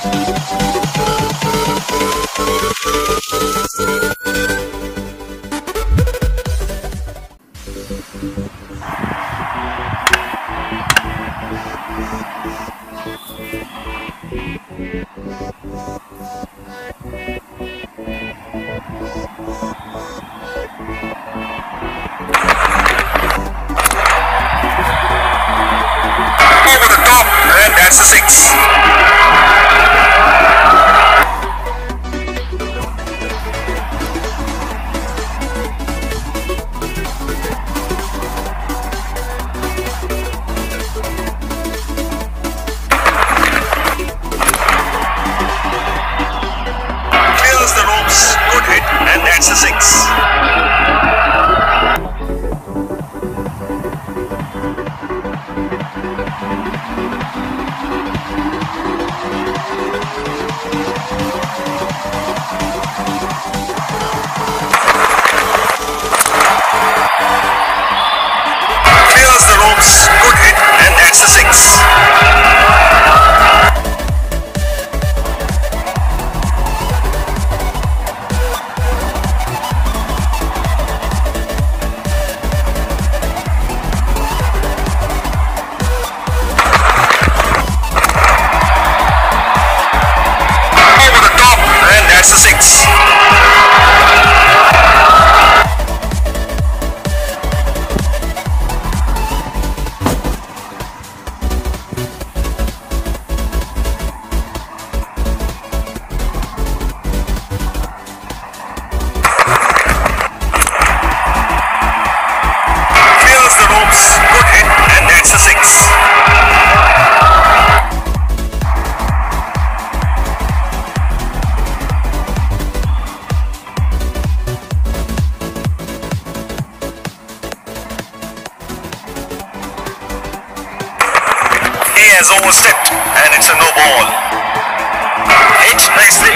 Thank you. gets the six. Clears the ropes. has overstepped and it's a no ball. Hit nicely